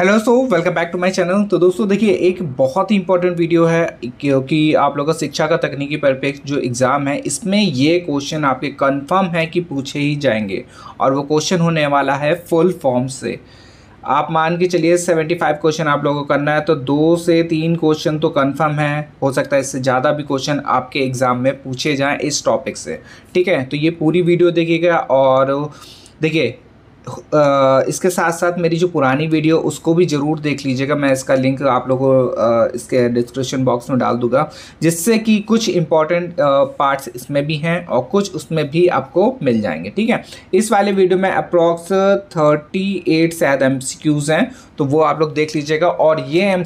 Hello so welcome back to my channel तो दोस्तों, देखिए, एक बहुत ही इंपॉर्टेंट वीडियो है क्योंकि आप लोगों का शिक्षा का तकनीकी परिप्रेक्ष्य जो एग्ज़ाम है, इसमें ये क्वेश्चन आपके कंफर्म है कि पूछे ही जाएँगे और वो क्वेश्चन होने वाला है फुल फॉर्म से। आप मान के चलिए सेवेंटी फाइव क्वेश्चन आप लोगों को करना है तो दो से तीन क्वेश्चन तो कंफर्म है। हो सकता है इससे ज़्यादा भी क्वेश्चन आपके एग्ज़ाम में पूछे जाएँ इस टॉपिक से। ठीक है तो ये पूरी वीडियो देखिएगा और देखिए इसके साथ साथ मेरी जो पुरानी वीडियो, उसको भी ज़रूर देख लीजिएगा। मैं इसका लिंक आप लोगों को इसके डिस्क्रिप्शन बॉक्स में डाल दूँगा, जिससे कि कुछ इंपॉर्टेंट पार्ट्स इसमें भी हैं और कुछ उसमें भी आपको मिल जाएँगे, ठीक है? इस वाले वीडियो में अप्रॉक्स थर्टी एट शायद एम हैं। तो वो आप लोग देख लीजिएगा। और ये एम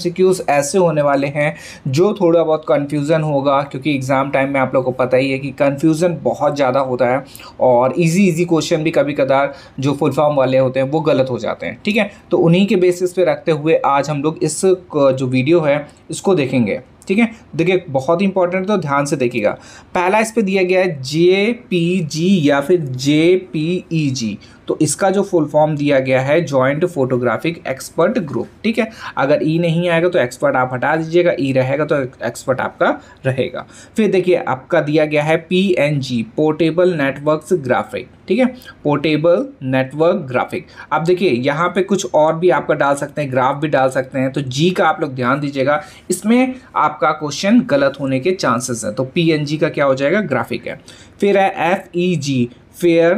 ऐसे होने वाले हैं जो थोड़ा बहुत कन्फ्यूज़न होगा, क्योंकि एग्ज़ाम टाइम में आप लोग को पता ही है कि कन्फ्यूज़न बहुत ज़्यादा होता है और ईजी ईजी क्वेश्चन भी कभी कदार जो फुल फॉर्म वाले होते हैं, वो गलत हो जाते हैं। ठीक है? तो उन्हीं के बेसिस पे रखते हुए आज हम लोग इस, जो वीडियो है, इसको देखेंगे। ठीक है? देखिए, बहुत ही इंपॉर्टेंट तो ध्यान से देखिएगा। पहला इस पर दिया गया है जे पी जी या फिर जे पी ई जी तो इसका जो फुल फॉर्म दिया गया है जॉइंट फोटोग्राफिक एक्सपर्ट ग्रुप ठीक है? अगर ई e नहीं आएगा तो एक्सपर्ट आप हटा दीजिएगा ई e रहेगा तो एक्सपर्ट आपका रहेगा। फिर देखिए, आपका दिया गया है P N G portable network graphic ठीक है? पोर्टेबल नेटवर्क ग्राफिक अब देखिए, यहाँ पे कुछ और भी आपका डाल सकते हैं ग्राफ भी डाल सकते हैं तो जी का आप लोग ध्यान दीजिएगा। इसमें आपका क्वेश्चन गलत होने के चांसेस हैं। तो पी एन जी का क्या हो जाएगा? ग्राफिक है। फिर है F E G fair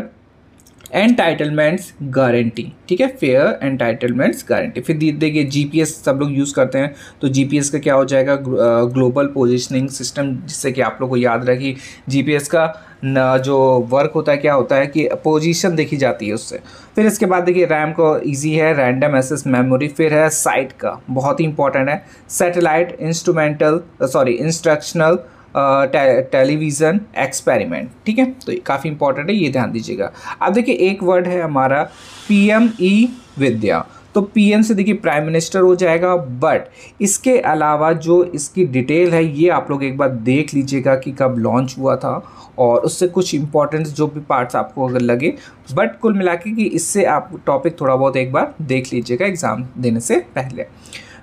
entitlements guarantee ठीक है? फेयर एंटाइटलमेंट्स गारंटी फिर देखिए जीपीएस सब लोग यूज़ करते हैं तो जीपीएस का क्या हो जाएगा? ग्लोबल पोजिशनिंग सिस्टम जिससे कि आप लोग को याद रहे कि जीपीएस का न, जो वर्क होता है, क्या होता है कि पोजीशन देखी जाती है उससे। फिर इसके बाद देखिए रैम को इजी है रैंडम एसेस मेमोरी फिर है साइट का। बहुत ही इंपॉर्टेंट है। Satellite instrumental sorry instructional television experiment, ठीक है? तो काफ़ी इंपॉर्टेंट है, ये ध्यान दीजिएगा। अब देखिए, एक वर्ड है हमारा पी एम ई विद्या। तो पीएम से देखिए प्राइम मिनिस्टर हो जाएगा बट इसके अलावा जो इसकी डिटेल है, ये आप लोग एक बार देख लीजिएगा कि कब लॉन्च हुआ था, और उससे कुछ इंपॉर्टेंट जो भी पार्ट्स आपको अगर लगे बट कुल मिला के कि इससे आप टॉपिक थोड़ा बहुत एक बार देख लीजिएगा एग्ज़ाम देने से पहले।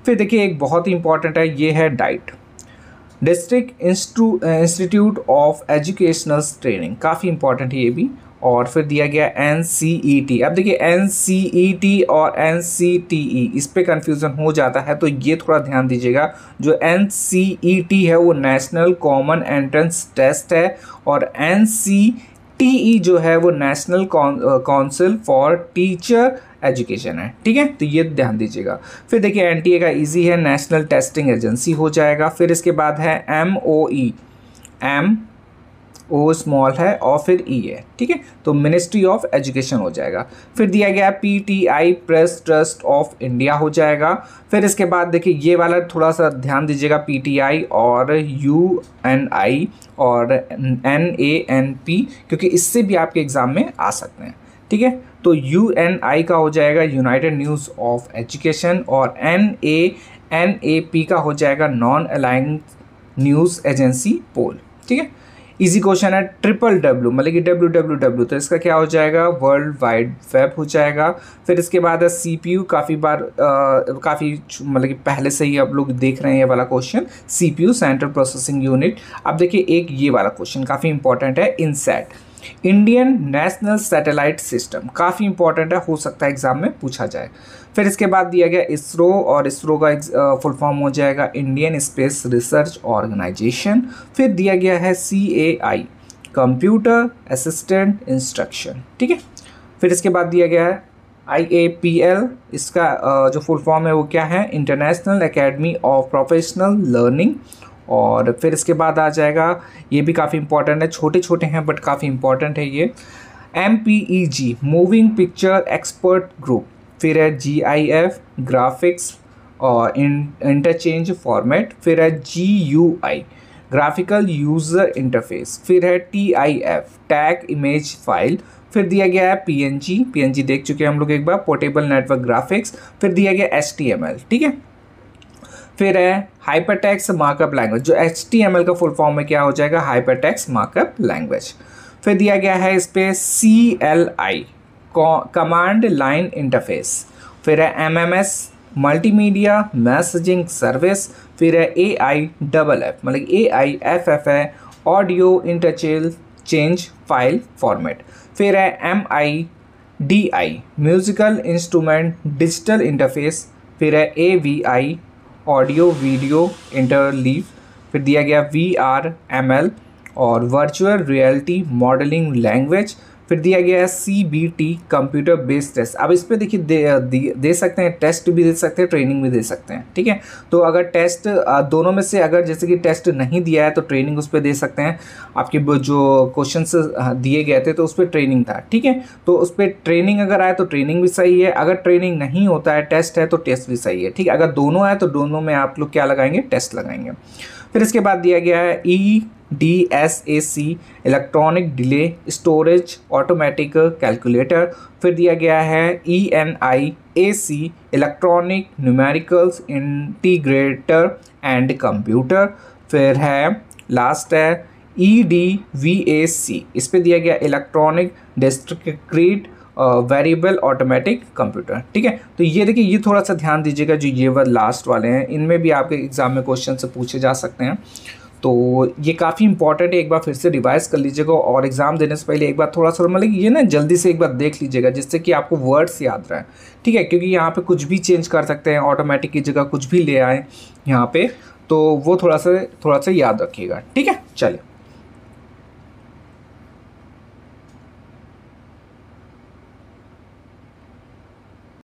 फिर देखिए, एक बहुत ही इंपॉर्टेंट है, ये है DIET district institute of educational training काफ़ी इंपॉर्टेंट है ये भी, और फिर दिया गया एन सी ई टी अब देखिए एन सी ई टी और एन सी टी ई इस पर कन्फ्यूज़न हो जाता है तो ये थोड़ा ध्यान दीजिएगा, जो एन सी ई टी है, वो नेशनल कॉमन एंट्रेंस टेस्ट है, और एन सी टी ई जो है वो national council for teacher education है, ठीक है? तो ये ध्यान दीजिएगा। फिर देखिए एन टी ए का ईजी है नेशनल टेस्टिंग एजेंसी हो जाएगा। फिर इसके बाद है M O E M O small है और फिर ई है, ठीक है? तो मिनिस्ट्री ऑफ़ एजुकेशन हो जाएगा। फिर दिया गया P T I press trust of India हो जाएगा। फिर इसके बाद देखिए, ये वाला थोड़ा सा ध्यान दीजिएगा पी टी आई और यू एन आई और एन ए एन पी, क्योंकि इससे भी आपके एग्ज़ाम में आ सकते हैं, ठीक है? तो यू एन आई का हो जाएगा यूनाइटेड न्यूज़ ऑफ़ एजुकेशन और N A N A P का हो जाएगा non alliance news agency pool, ठीक है? इजी क्वेश्चन है ट्रिपल डब्ल्यू मतलब कि डब्ल्यू डब्ल्यू डब्ल्यू तो इसका क्या हो जाएगा? वर्ल्ड वाइड वेब हो जाएगा। फिर इसके बाद है सी पी यू काफ़ी बार काफ़ी मतलब कि पहले से ही आप लोग देख रहे हैं ये वाला question. C P U central processing unit अब देखिए एक ये वाला क्वेश्चन काफ़ी इंपॉर्टेंट है INSAT Indian national satellite system काफ़ी इंपॉर्टेंट है, हो सकता है एग्ज़ाम में पूछा जाए। फिर इसके बाद दिया गया इसरो और इसरो का फुल फॉर्म हो जाएगा इंडियन स्पेस रिसर्च ऑर्गेनाइजेशन फिर दिया गया है C A I computer assistant instruction ठीक है? फिर इसके बाद दिया गया है आई ए पी एल इसका जो फुल फॉर्म है वो क्या है? International academy of professional learning और फिर इसके बाद आ जाएगा, ये भी काफ़ी इंपॉर्टेंट है छोटे छोटे हैं बट काफ़ी इंपॉर्टेंट है ये। M P E G moving picture expert group फिर है जी आई एफ़ ग्राफिक्स और इंटरचेंज फॉर्मेट फिर है G U I graphical user interface फिर है T I F tag image file फिर दिया गया है P N G P N G देख चुके हैं हम लोग एक बार पोर्टेबल नेटवर्क ग्राफिक्स फिर दिया गया एस टी एम एल ठीक है? फिर है हाइपर हाइपरटेक्स मार्कअप लैंग्वेज जो एच टी एम एल का फुल फॉर्म में क्या हो जाएगा? हाइपर हाइपरटेक्स मार्कअप लैंग्वेज फिर दिया गया है इस पर C L I command line interface फिर है M M S multimedia messaging service फिर है ए आई डबल एफ़ मतलब ए आई एफ़ एफ़ है ऑडियो इंटरचेल चेंज फ़ाइल फॉर्मेट फिर है M I D I musical instrument digital interface फिर है A V I audio, video interleave फिर दिया गया वी आर एम एल और वर्चुअल रियलिटी मॉडलिंग लैंग्वेज फिर दिया गया है C B T computer based test अब इस पर देखिए दे, दे सकते हैं टेस्ट भी दे सकते हैं ट्रेनिंग भी दे सकते हैं ठीक है? तो अगर टेस्ट दोनों में से अगर जैसे कि टेस्ट नहीं दिया है तो ट्रेनिंग उस पर दे सकते हैं। आपके जो क्वेश्चन दिए गए थे तो उस पर ट्रेनिंग था ठीक है? तो उस पर ट्रेनिंग अगर आए तो ट्रेनिंग भी सही है। अगर ट्रेनिंग नहीं होता है टेस्ट है तो टेस्ट भी सही है ठीक है? अगर दोनों है तो दोनों में आप लोग क्या लगाएँगे? टेस्ट लगाएँगे। फिर इसके बाद दिया गया है E D S A C electronic delay storage automatic calculator फिर दिया गया है E N I A C electronic numericals integrator and computer फिर है लास्ट है ई डी वी ए सी इस पर दिया गया electronic district variable automatic computer ठीक है? तो ये देखिए, ये थोड़ा सा ध्यान दीजिएगा जो ये वर लास्ट वाले हैं, इनमें भी आपके एग्ज़ाम में क्वेश्चन से पूछे जा सकते हैं। तो ये काफ़ी इंपॉर्टेंट है, एक बार फिर से रिवाइज कर लीजिएगा और एग्ज़ाम देने से पहले एक बार थोड़ा सा मतलब ये ना जल्दी से एक बार देख लीजिएगा, जिससे कि आपको वर्ड्स याद रहे। ठीक है, क्योंकि यहाँ पे कुछ भी चेंज कर सकते हैं ऑटोमेटिक की जगह कुछ भी ले आए यहाँ पे तो वो थोड़ा सा थोड़ा सा याद रखिएगा। ठीक है, चलिए।